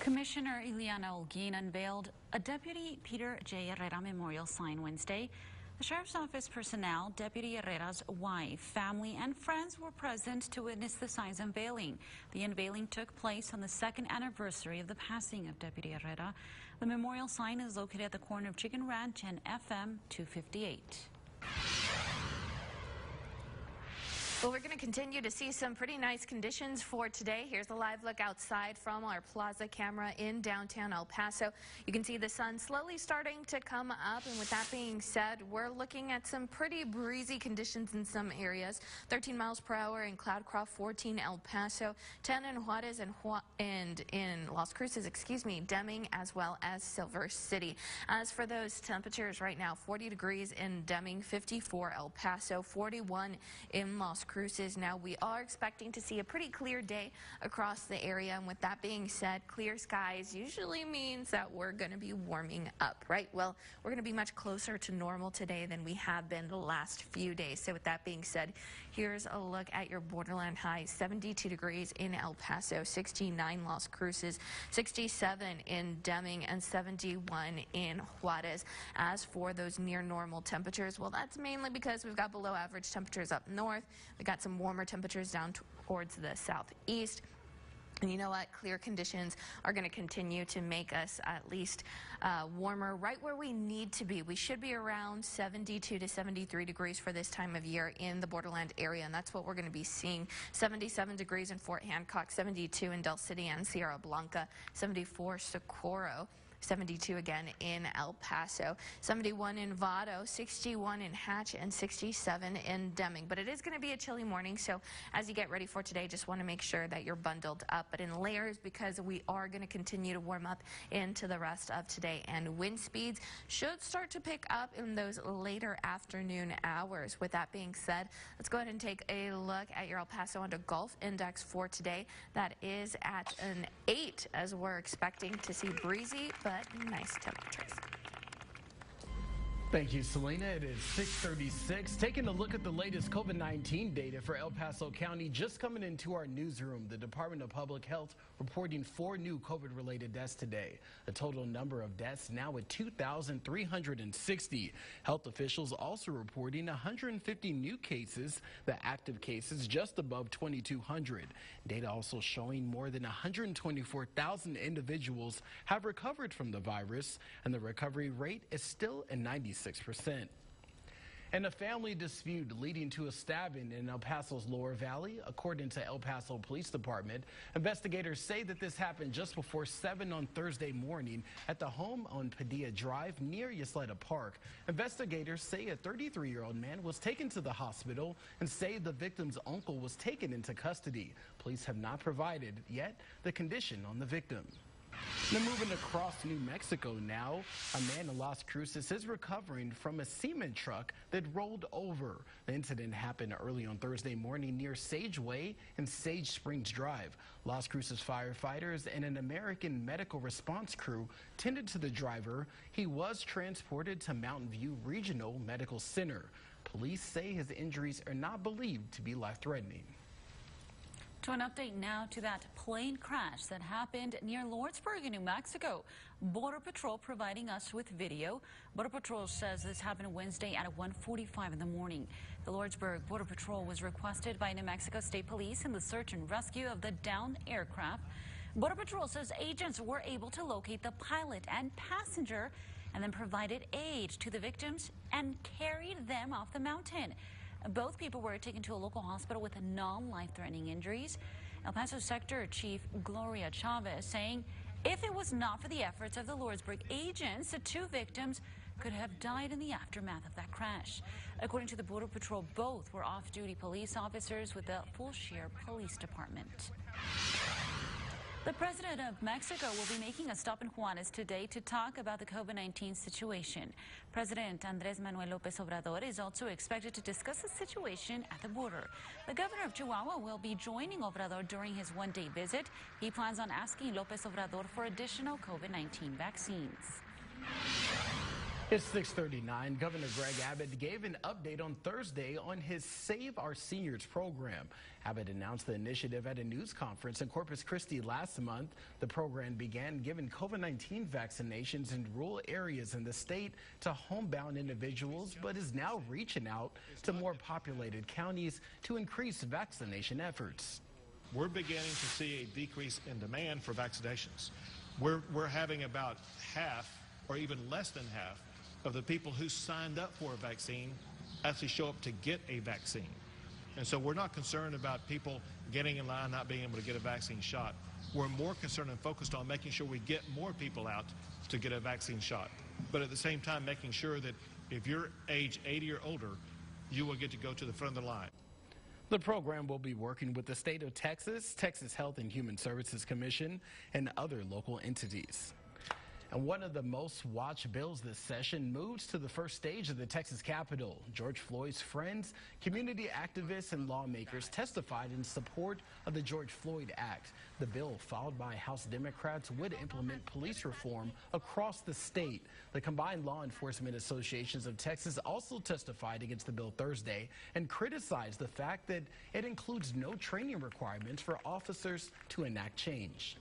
Commissioner Iliana Holguin unveiled a Deputy Peter J. Herrera memorial sign Wednesday. The Sheriff's Office personnel, Deputy Herrera's wife, family, and friends were present to witness the sign's unveiling. The unveiling took place on the second anniversary of the passing of Deputy Herrera. The memorial sign is located at the corner of Chicken Ranch and FM 258. Well, we're going to continue to see some pretty nice conditions for today. Here's a live look outside from our plaza camera in downtown El Paso. You can see the sun slowly starting to come up. And with that being said, we're looking at some pretty breezy conditions in some areas. 13 miles per hour in Cloudcroft, 14 El Paso, 10 in Juarez and, Ju and in Las Cruces, excuse me, Deming, as well as Silver City. As for those temperatures right now, 40 degrees in Deming, 54 El Paso, 41 in Las Cruces. Now, we are expecting to see a pretty clear day across the area. And with that being said, clear skies usually means that we're going to be warming up, right? Well, we're going to be much closer to normal today than we have been the last few days. So with that being said, here's a look at your borderland high. 72 degrees in El Paso, 69 Las Cruces, 67 in Deming, and 71 in Juarez. As for those near normal temperatures, well, that's mainly because we've got below average temperatures up north. We got some warmer temperatures down towards the southeast. And you know what? Clear conditions are going to continue to make us at least uh, warmer right where we need to be. We should be around 72 to 73 degrees for this time of year in the borderland area, and that's what we're going to be seeing. 77 degrees in Fort Hancock, 72 in Dell City and Sierra Blanca, 74 Socorro. 72 again in El Paso, 71 in Vado, 61 in Hatch, and 67 in Deming. But it is going to be a chilly morning, so as you get ready for today, just want to make sure that you're bundled up, but in layers because we are going to continue to warm up into the rest of today. And wind speeds should start to pick up in those later afternoon hours. With that being said, let's go ahead and take a look at your El Paso Honda Golf Index for today. That is at an 8 as we're expecting to see breezy, but nice temperatures. Thank you, Selena. It is 636. Taking a look at the latest COVID-19 data for El Paso County. Just coming into our newsroom, the Department of Public Health reporting four new COVID-related deaths today. The total number of deaths now at 2,360. Health officials also reporting 150 new cases, the active cases just above 2,200. Data also showing more than 124,000 individuals have recovered from the virus, and the recovery rate is still at 96 percent and a family dispute leading to a stabbing in El Paso's Lower Valley. According to El Paso Police Department, investigators say that this happened just before 7 on Thursday morning at the home on Padilla Drive near Ysleta Park. Investigators say a 33-year-old man was taken to the hospital and say the victim's uncle was taken into custody. Police have not provided yet the condition on the victim. Now moving across New Mexico now, a man in Las Cruces is recovering from a cement truck that rolled over. The incident happened early on Thursday morning near Sageway and Sage Springs Drive. Las Cruces firefighters and an American medical response crew tended to the driver. He was transported to Mountain View Regional Medical Center. Police say his injuries are not believed to be life-threatening. To an update now to that plane crash that happened near Lordsburg in New Mexico. Border Patrol providing us with video. Border Patrol says this happened Wednesday at 1.45 in the morning. The Lordsburg Border Patrol was requested by New Mexico State Police in the search and rescue of the downed aircraft. Border Patrol says agents were able to locate the pilot and passenger and then provided aid to the victims and carried them off the mountain. Both people were taken to a local hospital with non-life-threatening injuries. El Paso Sector Chief Gloria Chavez saying if it was not for the efforts of the Lordsburg agents, the two victims could have died in the aftermath of that crash. According to the Border Patrol, both were off-duty police officers with the Fulshear Police Department. The president of Mexico will be making a stop in Juarez today to talk about the COVID-19 situation. President Andrés Manuel López Obrador is also expected to discuss the situation at the border. The governor of Chihuahua will be joining Obrador during his one-day visit. He plans on asking López Obrador for additional COVID-19 vaccines. It's 639. Governor Greg Abbott gave an update on Thursday on his Save Our Seniors program. Abbott announced the initiative at a news conference in Corpus Christi last month. The program began giving COVID-19 vaccinations in rural areas in the state to homebound individuals, but is now reaching out to more populated counties to increase vaccination efforts. We're beginning to see a decrease in demand for vaccinations. We're, we're having about half or even less than half of the people who signed up for a vaccine actually show up to get a vaccine. And so we're not concerned about people getting in line, not being able to get a vaccine shot. We're more concerned and focused on making sure we get more people out to get a vaccine shot. But at the same time, making sure that if you're age 80 or older, you will get to go to the front of the line. The program will be working with the state of Texas, Texas Health and Human Services Commission, and other local entities. And one of the most watched bills this session moves to the first stage of the Texas Capitol. George Floyd's friends, community activists, and lawmakers testified in support of the George Floyd Act. The bill, filed by House Democrats, would implement police reform across the state. The combined law enforcement associations of Texas also testified against the bill Thursday and criticized the fact that it includes no training requirements for officers to enact change.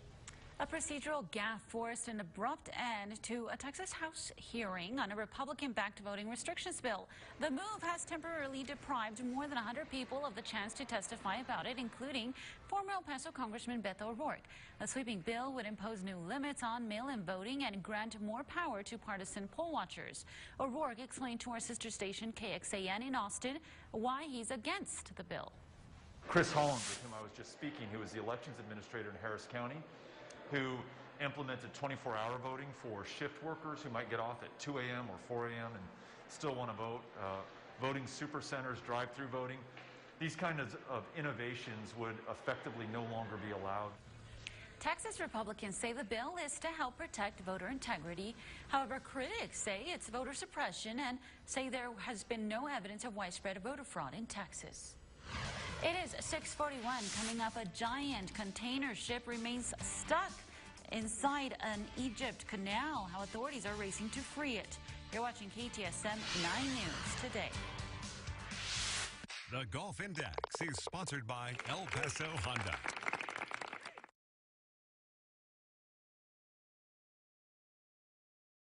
A procedural gaffe forced an abrupt end to a Texas House hearing on a Republican-backed voting restrictions bill. The move has temporarily deprived more than 100 people of the chance to testify about it, including former El Paso Congressman Beto O'Rourke. The sweeping bill would impose new limits on mail-in voting and grant more power to partisan poll watchers. O'Rourke explained to our sister station KXAN in Austin why he's against the bill. Chris Hollins, with whom I was just speaking, who is the elections administrator in Harris County, who implemented 24-hour voting for shift workers who might get off at 2 a.m. or 4 a.m. and still want to vote, uh, voting super centers, drive-through voting. These kinds of, of innovations would effectively no longer be allowed. Texas Republicans say the bill is to help protect voter integrity. However, critics say it's voter suppression and say there has been no evidence of widespread voter fraud in Texas. It is 641 coming up. A giant container ship remains stuck inside an Egypt canal. How authorities are racing to free it. You're watching KTSM 9 News today. The Golf Index is sponsored by El Paso Honda.